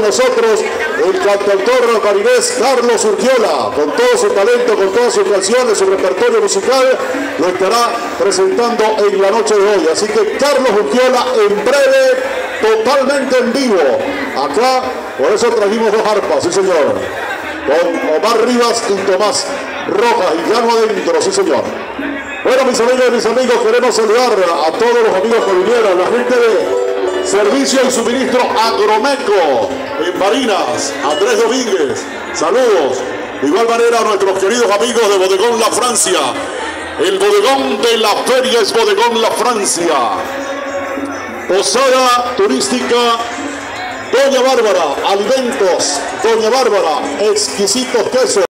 nosotros el cantautor marinés Carlos Urquiola, con todo su talento, con todas sus canciones, su repertorio musical, lo estará presentando en la noche de hoy. Así que Carlos Urquiola en breve, totalmente en vivo, acá, por eso trajimos dos arpas, sí señor, con Omar Rivas y Tomás Rojas, y llano adentro, sí señor. Bueno, mis amigas y mis amigos, queremos saludar a todos los amigos que vinieron, la gente de Servicio y Suministro Agromeco en Barinas, Andrés Domínguez, saludos. De igual manera a nuestros queridos amigos de Bodegón La Francia, el bodegón de la feria es Bodegón La Francia. Posada turística Doña Bárbara, alimentos, Doña Bárbara, exquisitos quesos.